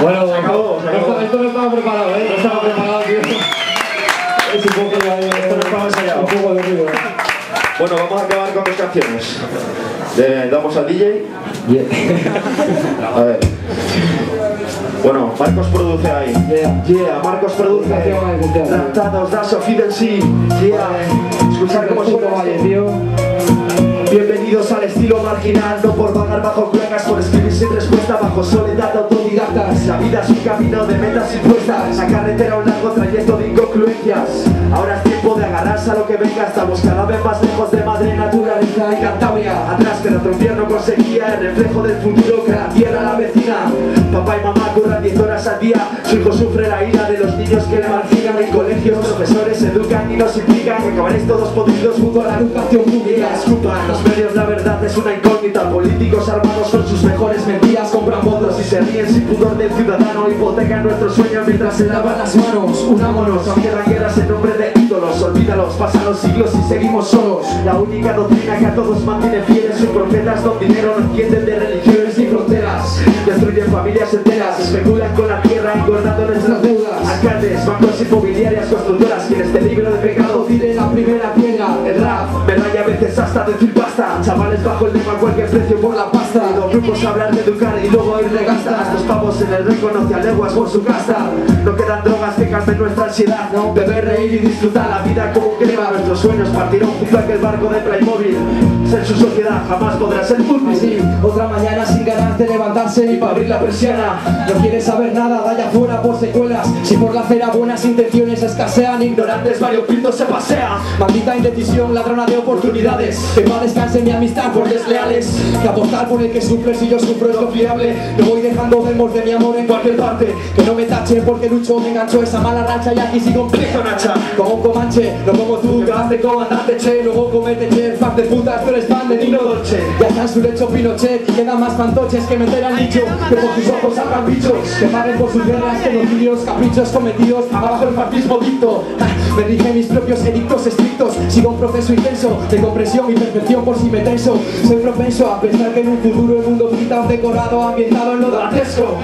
Bueno, esto, esto no estaba preparado, ¿eh? No estaba preparado, tío. Es un poco estaba ensayado. un poco de ruido. Bueno, vamos a acabar con dos canciones. Le damos al DJ. A ver. Bueno, Marcos produce ahí. Yeah. Yeah, Marcos produce. Tratados da Fidelsi. Yeah. Escuchar cómo suena. Bienvenidos al estilo marginal, no por vagar bajo cuecas, por escribir sin respuesta, bajo soledad autodidactas. La vida es un camino de metas impuestas, la carretera un largo trayecto de inconcluencias. Ahora es tiempo de agarrarse a lo que venga, estamos cada vez más lejos de madre naturaleza y Cantabria. Atrás que otro invierno conseguía el reflejo del futuro que la tierra la vecina. Papá y mamá curran 10 horas al día, su hijo sufre la ira de los niños que le marginan en colegios, profesores educan y nos implican, acabaréis todos podridos junto a la educación pública. Escupan los medios, la verdad es una incógnita, políticos armados con sus mejores mentiras, compran votos y se ríen sin pudor del ciudadano, hipotecan nuestros sueños mientras se lavan las manos. Unámonos, aunque la guerra en nombre de ídolos, olvídalos, pasan los siglos y seguimos solos. La única doctrina que a todos mantiene fieles, sus profetas don dinero no entienden de religiones ni fronteras. Destruyen familias enteras, especulan con la tierra engordando nuestras deudas. Alcaldes, bancos inmobiliarias, constructoras, quienes de libro de pecado tiren la primera piedra. Decir basta. Chavales bajo el lema cualquier precio por la pasta. Los grupos hablar de educar y luego ir de gasta. Estos pavos en el reconoce a leguas por su casta. No quedan drogas que calmen nuestra ansiedad. No beber, reír y disfrutar la vida como crema. Nuestros sueños partieron junto a aquel barco de Playmobil. Ser su sociedad jamás podrá ser fútbol. Sí, otra mañana sin ganas de levantarse Y para abrir la persiana. No quieres saber nada, vaya fuera por secuelas Si por la acera buenas intenciones escasean Ignorantes variopintos se pasea. Maldita indecisión, ladrona de oportunidades Que no descanse mi amistad por desleales Que apostar por el que sufre si yo sufro es lo fiable No voy dejando vermos de mi amor en cualquier parte Que no me tache porque lucho, me enganchó esa mala racha Y aquí sigo en Nacha. como un comanche, no como tú, que vas de comandante che, luego comete che, fuck de putas, tú eres fan de Nino Dolce. Ya está en su lecho Pinochet y quedan más fantoches que meter al nicho, que por sus ojos salgan bichos, que paguen por sus guerras, genocidios, caprichos cometidos, abajo el fascismo dicto. Me rige mis propios edictos estrictos, sigo un proceso intenso de compresión y perfección por si me tenso. Soy propenso a pensar que en un futuro el mundo pinta un decorado ambientado en lo dantesco.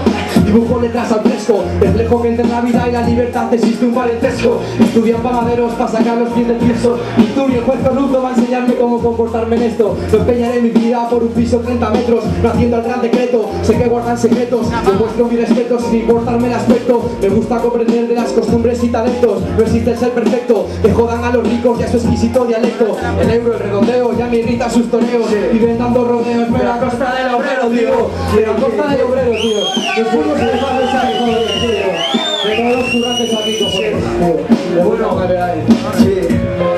Dibujo letras al fresco, reflejo que entre la vida y la libertad existe un parentesco. Estudian panaderos para sacar los pies del tieso. Y tú y el juez corrupto va a enseñarme cómo comportarme en esto. No empeñaré mi vida por un piso 30 metros, no haciendo el gran decreto. Sé que guardan secretos, demuestro mi respeto sin importarme el aspecto. Me gusta comprender de las costumbres y talentos. No existe el ser perfecto, que jodan a los ricos y a su exquisito dialecto. El euro, el redondeo, ya me irrita sus toreos. Viven dando rodeos, pero a costa del obrero, digo. Pero a costa del obrero, tío.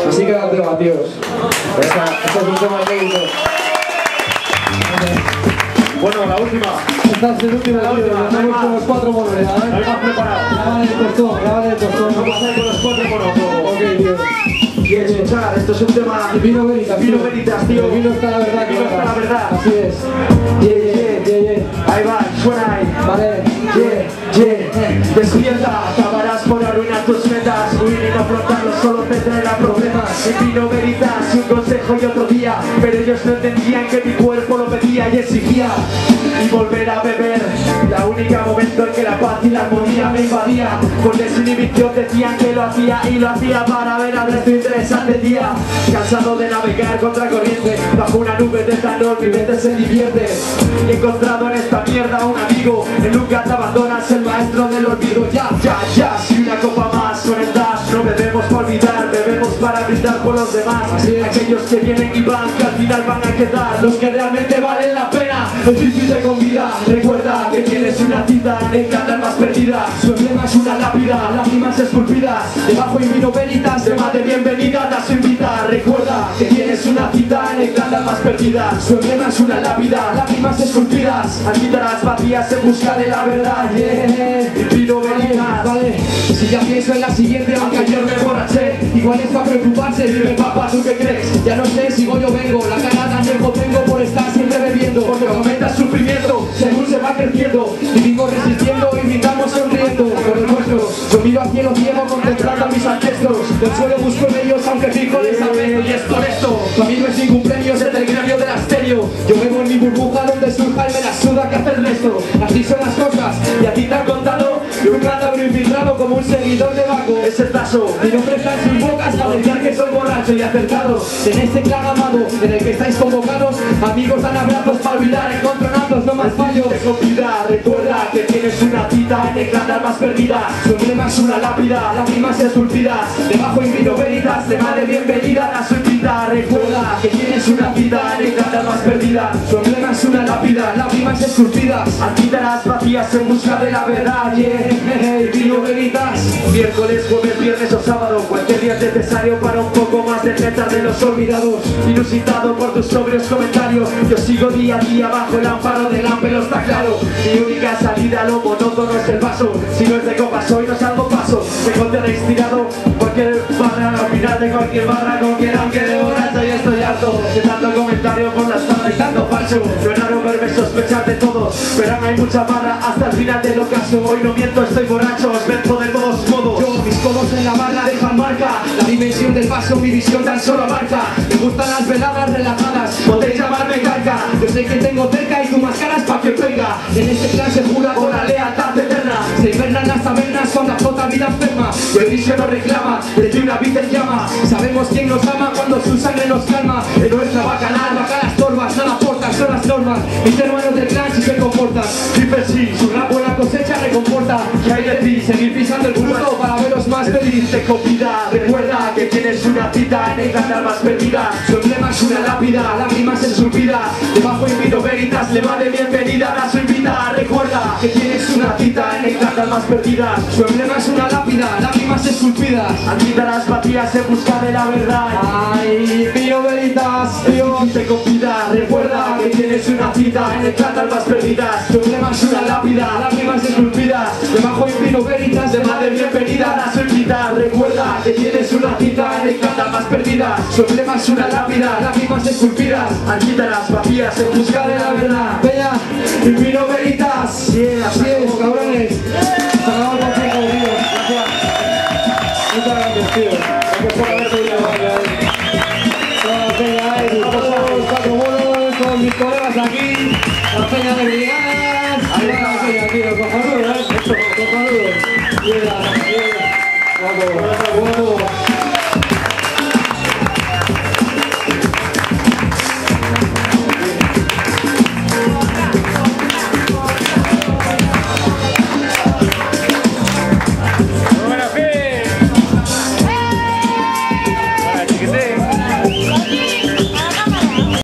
Así que tema, tíos. Esta, este es un tema inédito. Bueno, la última. Esta es el último, tío. Ya tenemos con los cuatro hay más preparado. Graban el tostón, graban el tostón. Vamos a ir con los cuatro monólogos. Esto es un tema. El vino veritas, Vino tío. veritas, tío. El vino está la verdad. El vino está la verdad. Así es. Yeah, yeah. Yeah, yeah. Ahí va, suena ahí. Vale. Yeah, yeah. Despierta, acabarás por arruinar tus metas. Huir y no afrontarlo solo te traerá problemas. Vino veritas, un consejo y otro día. Pero ellos no entendían que mi cuerpo lo pedía y exigía. Y volver a beber. Momento en que la paz y la armonía me invadía. Con desinhibición decían que lo hacía y lo hacía para ver al resto interesante día. Cansado de navegar contra corriente, bajo una nube de etanol, mi mente se divierte. He encontrado en esta mierda un amigo, que nunca te abandonas, el maestro del olvido. Ya, ya, ya, si una copa más con el dash, no bebemos para olvidar, bebemos para brindar por los demás. Aquellos que vienen y van, que al final van a quedar, los que realmente valen la. El Fifi te convida, recuerda que tienes una cita en canal más perdida. Su emblema es una lápida, lágrimas esculpidas, debajo hay vino veritas, tema de bienvenida, te invita. Recuerda que tienes una cita en canal más perdida. Su emblema es una lápida, lágrimas esculpidas, alquitarás vacías en busca de la verdad. Yeah, y vino veritas. Vale, si ya pienso en la siguiente, Aunque ayer me borraché, Igual es para preocuparse, dime papá, ¿tú qué crees? Ya no sé si voy o vengo, la cara de añejo tengo por Porque el sufrimiento, Según se va creciendo, vivimos resistiendo y sonriendo. Por el nuestro. Yo miro al cielo ciego contemplando a mis ancestros. Del suelo busco en ellos aunque fijo les apesto Y es por esto, para mí no es ningún premio del gremio del asterio. Yo bebo en mi burbuja donde surja y me la suda que hace el resto. Así son las cosas y a ti te han contado Y un cántabro infiltrado como un seguidor de Baco. Es el paso. Mi nombre está en sus bocas para decir que soy borracho y acertado. En este clan amado en el que estáis convocados Amigos dan abrazos para olvidar encontronazos, no más fallos. Te convida, recuerda que tienes una cita en el gran almas perdida Su emblema es una lápida, lágrimas esculpidas. Debajo invito veritas, tema de bienvenida La suicida, recuerda que tienes una cita en el gran almas perdida Su emblema es una lápida, lágrimas esculpidas. Alquitarás vacías en busca de la verdad Yeah, hey, vino veritas Miércoles, jueves, viernes o sábado. Cualquier día es necesario para un poco más de néctar de los olvidados. Inusitado por tus sobrios comentarios. Yo sigo día a día bajo el amparo del ampero, está claro. Mi única salida, lo monótono es el vaso. Si no es de copas, hoy no salgo paso. Me encontraré inspirado Cualquier barra, al final de cualquier barra Con quien aunque de borracho y estoy harto. De tanto comentario por la espalda y tanto falso. No aún hay mucha barra hasta el final del ocaso Hoy no miento, estoy borracho, os venzo de todos modos. Yo, mis codos en la barra dejan marca La dimensión del vaso, mi visión tan solo abarca. Me gustan las veladas relajadas, podéis llamarme carga Yo sé que tengo cerca y tu máscaras pa' que venga En este plan se jura con la lealtad eterna. Se invernan las tabernas con la vida enferma. Y el vicio nos reclama, desde una vida en llama Sabemos quién nos ama cuando su sangre nos calma normas Mis hermanos del clan si se comportan sí, Su rap buena cosecha reconforta. ¿qué hay de ti? Seguir pisando el punto para veros más feliz. Te convida, recuerda que tienes una cita en el gran almas perdida. Su emblema es una lápida, lágrimas esculpidas Debajo invito veritas, Le va de bienvenida a su recuerda que tienes gran almas perdida Su emblema es una lápida, lágrimas esculpidas. Alquilarás vacías en busca de la verdad. Ay, pío veritas, pío te convida, recuerda que tienes una cita. En el almas perdidas. Su emblema es una lápida, lágrimas esculpidas. Debajo invito veritas, Le va de bienvenida. A su recuerda que tienes una cita. En el gran almas perdidas. Su emblema es una lápida, lágrimas esculpidas. Alquilarás vacías en busca de la verdad. Bella, y vino veritas. Yeah, Así con mis colegas aquí La peña de brigadas Ahí está la peña, tío, cojonudo, ¿eh? Cojonudo Mira, mira